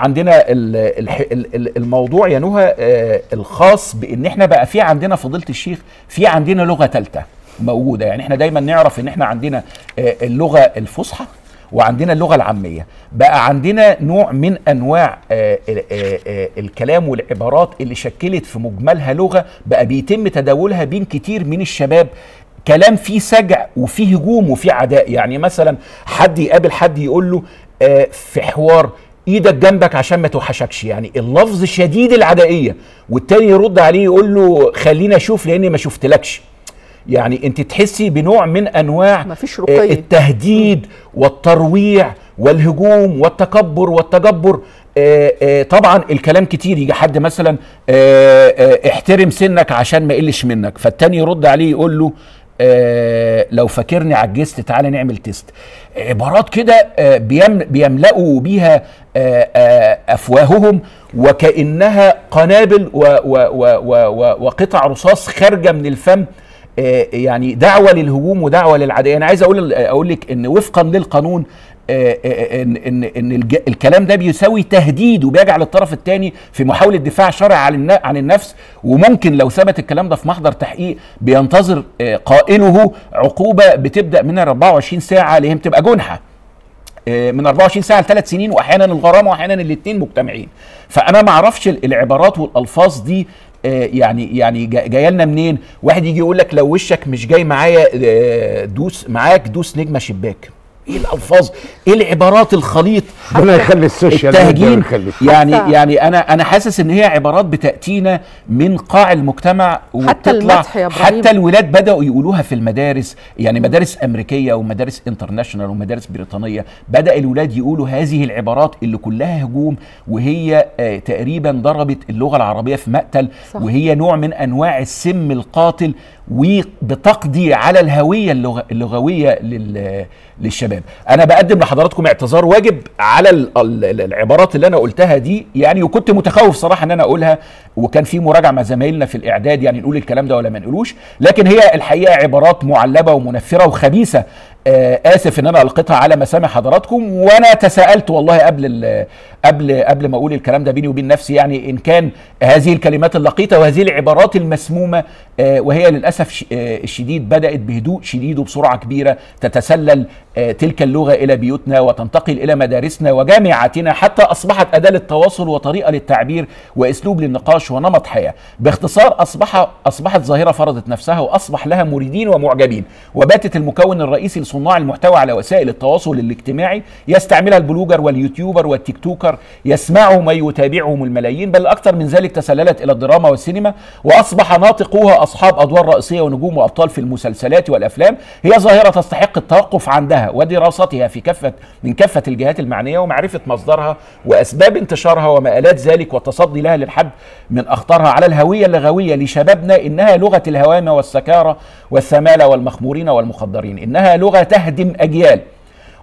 عندنا الموضوع يا نهى آه، الخاص بإن إحنا بقى في عندنا فضيلة الشيخ في عندنا لغة ثالثه موجودة. يعني إحنا دايما نعرف إن إحنا عندنا آه، اللغة الفصحى وعندنا اللغة العامية. بقى عندنا نوع من أنواع آه، ال- الكلام والعبارات اللي شكلت في مجملها لغة بقى بيتم تداولها بين كتير من الشباب. كلام فيه سجع وفيه هجوم وفيه عداء. يعني مثلا حد يقابل حد يقول له في حوار إيدك جنبك عشان ما توحشكش. يعني اللفظ شديد العدائية والتاني يرد عليه يقول له خليني أشوف لاني ما شفتلكش. يعني انت تحسي بنوع من انواع مفيش آه، رقي. التهديد والترويع والهجوم والتكبر والتجبر. آه، آه، طبعا الكلام كتير يجي حد مثلا آه، آه، احترم سنك عشان ما يقلش منك. فالتاني يرد عليه يقول له آه، لو فاكرني عجزت تعالى نعمل تيست. عبارات كده آه، بيم- بيملأوا بيها آه، آه، أفواههم وكأنها قنابل وقطع رصاص خارجة من الفم يعني دعوة للهجوم ودعوة للعداء أنا عايز أقول أقول لك إن وفقا للقانون آه، آه، إن إن إن الكلام ده بيساوي تهديد وبيجعل الطرف الثاني في محاولة دفاع شرعي عن عن النفس. وممكن لو ثبت الكلام ده في محضر تحقيق بينتظر آه، قائله عقوبة بتبدأ من 24 ساعة اللي هي بتبقى جنحة. آه، من 24 ساعة لثلاث سنين واحيانا الغرامة واحيانا الاثنين مجتمعين. فأنا ما أعرفش ال- العبارات والألفاظ دي آه، يعني يعني جا- جاية لنا منين؟ واحد يجي يقول لك لو وشك مش جاي معايا آه، دوس معاك دوس نجمة شباك. إيه الألفاظ إيه العبارات الخليط ربنا يخلي ال social media التهجين. يعني يعني أنا أنا حاسس إن هي عبارات بتأتينا من قاع المجتمع حتى وبتطلع المدح يا إبراهيم. حتى الولاد بدأوا يقولوها في المدارس يعني مدارس أمريكية ومدارس انترناشونال ومدارس بريطانية بدأ الولاد يقولوا هذه العبارات اللي كلها هجوم وهي آه تقريبا ضربت اللغة العربية في مقتل صح. وهي نوع من أنواع السم القاتل وبتقضي على الهوية اللغ... اللغوية لل... للشباب أنا بقدم لحضراتكم اعتذار واجب على ال... ال- العبارات اللي أنا قلتها دي يعني وكنت متخوف صراحة إن أنا أقولها وكان في مراجعة مع زمايلنا في الإعداد يعني نقول الكلام ده ولا ما نقولوش لكن هي الحقيقة عبارات معلبة ومنفرة وخبيثة. آسف إن أنا ألقيتها على مسامع حضراتكم وأنا تساءلت والله قبل قبل قبل ما أقول الكلام ده بيني وبين نفسي يعني إن كان هذه الكلمات اللقيطة وهذه العبارات المسمومة آه وهي للأسف ش- آه الشديد بدأت بهدوء شديد وبسرعة كبيرة تتسلل آه تلك اللغة إلى بيوتنا وتنتقل إلى مدارسنا وجامعاتنا حتى أصبحت أداة للتواصل وطريقة للتعبير وأسلوب للنقاش ونمط حياة. باختصار اصبح أصبحت ظاهرة فرضت نفسها وأصبح لها مريدين ومعجبين وباتت المكون الرئيسي لصناع المحتوى على وسائل التواصل الاجتماعي يستعملها البلوجر واليوتيوبر والتيك توكر يسمعهم ويتابعهم الملايين بل أكثر من ذلك تسللت إلى الدراما والسينما وأصبح ناطقوها أصحاب أدوار رئيسية ونجوم وأبطال في المسلسلات والأفلام هي ظاهرة تستحق التوقف عندها ودراستها في كافه من كافة الجهات المعنية ومعرفة مصدرها وأسباب انتشارها ومآلات ذلك والتصدي لها للحد من أخطارها على الهوية اللغوية لشبابنا إنها لغة الهوامة والسكارة والثمالة والمخمورين والمخدرين إنها لغة تهدم أجيال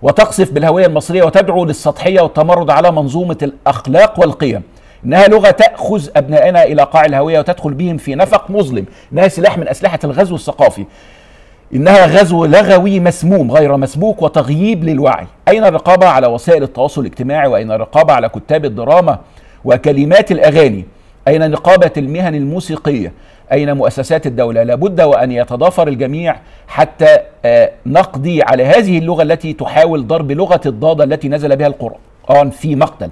وتقصف بالهوية المصرية وتدعو للسطحية والتمرد على منظومة الأخلاق والقيم. إنها لغة تأخذ أبنائنا إلى قاع الهوية وتدخل بهم في نفق مظلم. انها سلاح من أسلحة الغزو الثقافي. إنها غزو لغوي مسموم غير مسبوق وتغييب للوعي. أين الرقابة على وسائل التواصل الاجتماعي؟ وأين الرقابة على كتاب الدراما وكلمات الأغاني؟ أين نقابة المهن الموسيقية؟ أين مؤسسات الدولة؟ لابد وأن يتضافر الجميع حتى آه، نقضي على هذه اللغة التي تحاول ضرب لغة الضادة التي نزل بها القرآن في مقتل.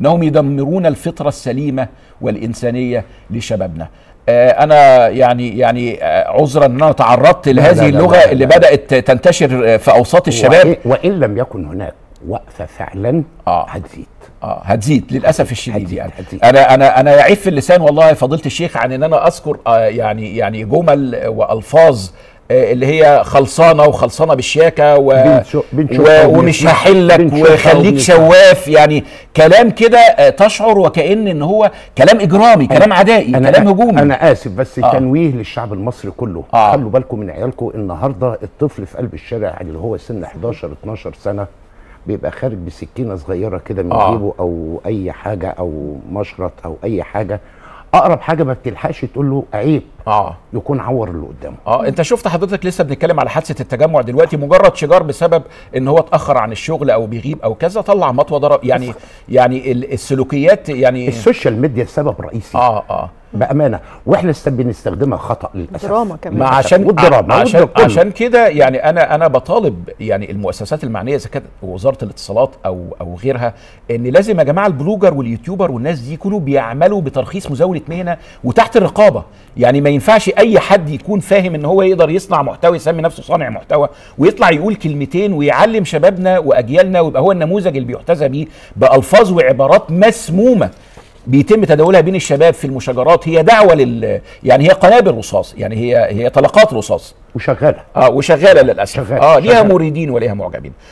إنهم يدمرون الفطرة السليمة والإنسانية لشبابنا. آه، أنا يعني يعني آه، عذرا إن أنا تعرضت لا، لهذه لا، اللغة لا، اللي لا. بدأت تنتشر في أوساط الشباب. وإن, وإن لم يكن هناك وقفة فعلا آه. هتزيد آه هتزيد للأسف الشديد هتزيد، يعني هتزيد. أنا أنا أنا يعيب في اللسان والله فضيلة الشيخ عن إن أنا أذكر آه يعني يعني جمل وألفاظ آه، اللي هي خلصانة وخلصانة بالشياكة و... بنشو- و... ومش. هحلك وخليك. شواف يعني كلام كده آه، تشعر وكأن إن هو كلام إجرامي كلام عدائي كلام هجومي أنا آسف بس آه. تنويه للشعب المصري كله. آه. خلوا بالكم من عيالكم النهارده الطفل في قلب الشارع اللي هو سن 11 12 سنة بيبقى خارج بسكينة صغيرة كده من آه. جيبه أو أي حاجة أو مشرط أو أي حاجة أقرب حاجة ما بتلحقش تقول له عيب آه. يكون عور اللي قدامه. آه. أنت شفت حضرتك لسه بنتكلم على حادثة التجمع دلوقتي؟ مجرد شجار بسبب إن هو اتأخر عن الشغل أو بيغيب أو كذا طلع مطوة ضرب. يعني يعني ال- السلوكيات يعني ال social media سبب رئيسي. آه آه. بأمانة. وإحنا بنستخدمها خطأ للأسف. دراما كمان. ما عشان والدراما عشان والكل. عشان كده يعني أنا أنا بطالب يعني المؤسسات المعنية إذا كانت وزارة الاتصالات أو أو غيرها إن لازم يا جماعة ال blogger وال YouTuber والناس دي يكونوا بيعملوا بترخيص مزاولة مهنة وتحت الرقابة. يعني ما ينفعش أي حد يكون فاهم إن هو يقدر يصنع محتوى يسمي نفسه صانع محتوى ويطلع يقول كلمتين ويعلم شبابنا وأجيالنا ويبقى هو النموذج اللي بيحتذى بيه بألفاظ وعبارات مسمومة بيتم تداولها بين الشباب في المشاجرات. هي دعوة لل يعني هي قنابل رصاص يعني هي هي طلقات رصاص. وشغالة. آه وشغالة للأسف. شغالة، آه ليها. مريدين وليها معجبين.